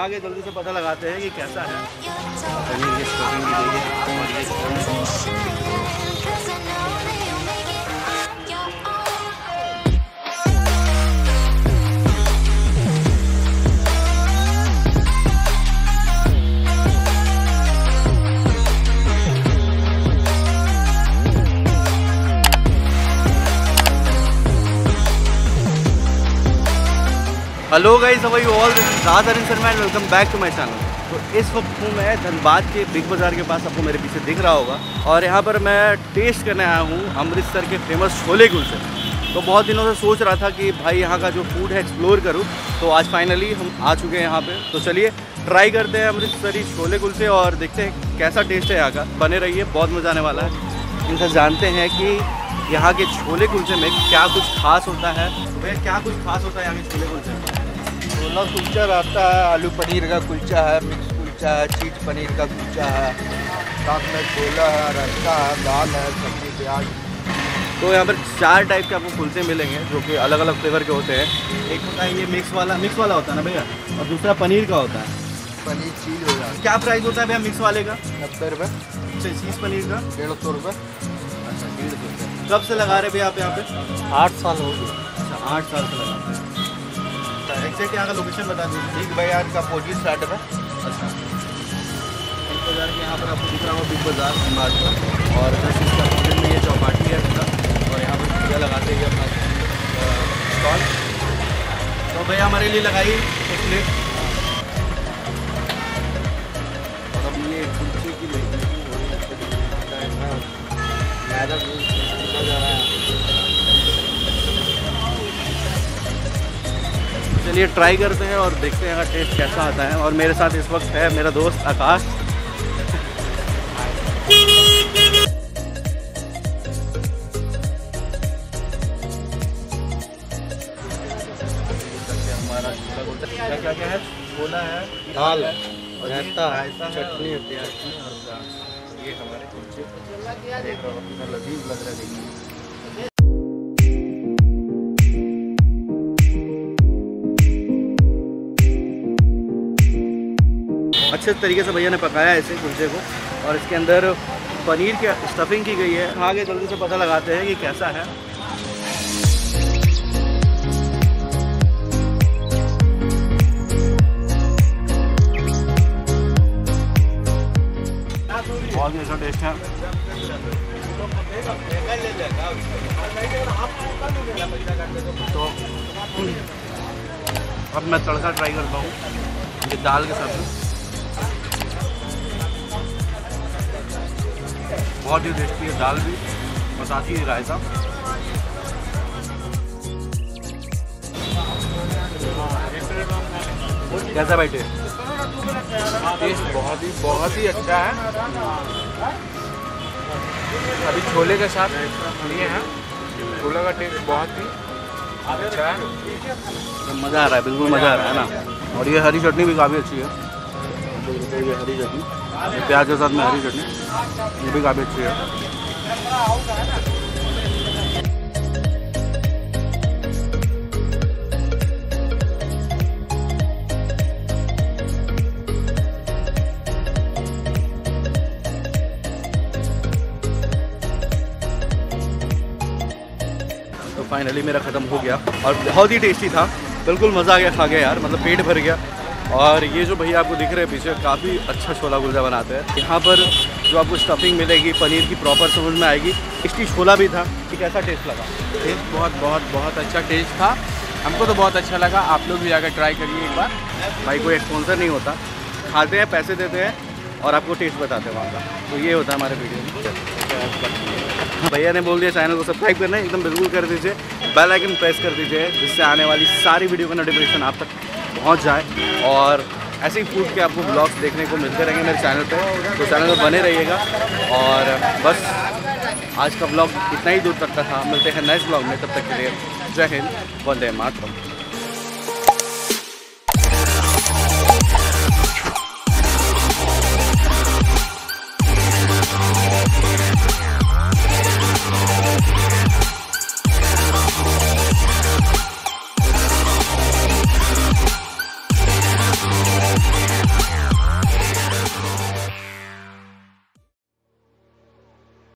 आगे जल्दी से पता लगाते हैं कि कैसा है। पनीर की स्टफिंग की गई hello guys are all Arin Sharma and welcome back to my channel तो इस वक्त हूँ मैं धनबाद के बिग बाज़ार के पास, आपको मेरे पीछे दिख रहा होगा। और यहाँ पर मैं टेस्ट करने आया हूँ अमृतसर के फ़ेमस छोले कुलचे तो बहुत दिनों से सोच रहा था कि भाई यहाँ का जो फ़ूड है एक्सप्लोर करूँ। तो आज फाइनली हम आ चुके हैं यहाँ पे। तो चलिए ट्राई करते हैं अमृतसरी छोले कुलचे और देखते हैं कैसा टेस्ट है यहाँ का। बने रहिए, बहुत मज़ा आने वाला है। इनसे जानते हैं कि यहाँ के छोले कुलचे में क्या कुछ खास होता है। भैया, क्या कुछ खास होता है यहाँ के छोले कुलचे में छोला कुलचा रहता है आलू पनीर का कुलचा है मिक्स कुलचा है चीज़ पनीर का कुलचा है। साथ में छोला है रायता है दाल है सब्ज़ी प्याज। तो यहाँ पर चार टाइप के आपको कुलचे मिलेंगे जो कि अलग अलग फ्लेवर के होते हैं। एक होता है ये मिक्स वाला मिक्स वाला होता है ना भैया? और दूसरा पनीर का होता है। पनीर चीज़ हो जाता क्या प्राइस होता है भैया मिक्स वाले का? नब्बे रुपये अच्छा चीज़ पनीर का? डेढ़ सौ रुपये अच्छा डेढ़ सौ रुपये कब से लगा रहे भैया आप यहाँ पे? आठ साल हो गए। अच्छा आठ साल से लगा रहे हैं। एग्जैक्ट यहाँ का लोकेशन बता दीजिए। बिग बाज़ार का अपोजिट साइड है अच्छा। बिग बाज़ार के यहाँ पर आपको दिख रहा होगा बिग बाज़ार धनबाद का। और दस इसका में ये चौपाटी है अपना और यहाँ पर भैया लगाते हैं अपना स्टॉल तो भैया हमारे लिए लगाइए एक प्लेट चलिए ट्राई करते हैं और देखते हैं अगर टेस्ट कैसा आता है और मेरे साथ इस वक्त है मेरा दोस्त आकाश क्या क्या क्या है छोला है दाल है रायता है, है, चटनी होती है। प्याज। ये हमारे हो लजीज लग रहा है अच्छे तरीके से भैया ने पकाया है इसे कुलचे को। और इसके अंदर पनीर की स्टफिंग की गई है। आगे जल्दी से पता लगाते हैं कि कैसा है। बहुत ही अच्छा टेस्ट है। तो अब मैं तड़का ट्राई करता हूँ। ये दाल के साथ बहुत ही टेस्टी है दाल भी और साथ ही रायता। कैसा भाई टेस्ट? टेस्ट बहुत ही बहुत ही अच्छा है। अभी छोले के साथ लिए हैं। छोले का टेस्ट बहुत ही अच्छा है। मज़ा आ रहा है बिल्कुल मज़ा आ रहा है ना। और ये हरी चटनी भी काफ़ी अच्छी है। ये हरी चटनी। प्याज के साथ में हरी चटनी, ये भी काफ़ी अच्छी है। तो फाइनली मेरा ख़त्म हो गया और बहुत ही टेस्टी था। बिल्कुल मज़ा आ गया, खा गया यार मतलब पेट भर गया। और ये जो भैया आपको दिख रहे हैं पीछे काफ़ी अच्छा छोला गुलजा बनाते हैं। यहाँ पर जो आपको स्टफिंग मिलेगी पनीर की प्रॉपर समझ में आएगी। इसकी छोला भी था कि कैसा टेस्ट लगा? टेस्ट बहुत बहुत बहुत अच्छा टेस्ट था। हमको तो बहुत अच्छा लगा। आप लोग भी जाकर ट्राई करिए एक बार। भाई कोई स्पॉन्सर नहीं होता। खाते हैं पैसे देते हैं। और आपको टेस्ट बताते हैं वहाँ का। तो ये होता है हमारे वीडियो में। भैया ने बोल दिया चैनल को सब्सक्राइब करना है एकदम बिल्कुल कर दीजिए। बेल आइकन प्रेस कर दीजिए, जिससे आने वाली सारी वीडियो का नोटिफिकेशन आप तक पहुँच जाए। और ऐसे ही फ़ूड के आपको ब्लॉग्स देखने को मिलते रहेंगे मेरे चैनल पे। तो चैनल पर बने रहिएगा। और बस, आज का ब्लॉग इतना ही दूर तक का था। मिलते हैं नेक्स्ट ब्लॉग में। तब तक के लिए जय हिंद, वंदे मातरम।